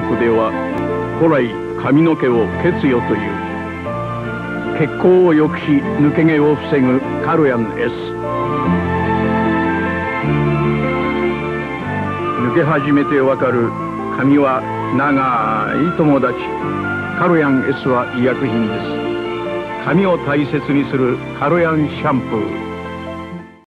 国では古来髪の毛を血よという。血行を良くし抜け毛を防ぐカルヤン S 抜け始めてわかる髪は長い友達。カルヤン S は医薬品です。髪を大切にするカルヤンシャンプー。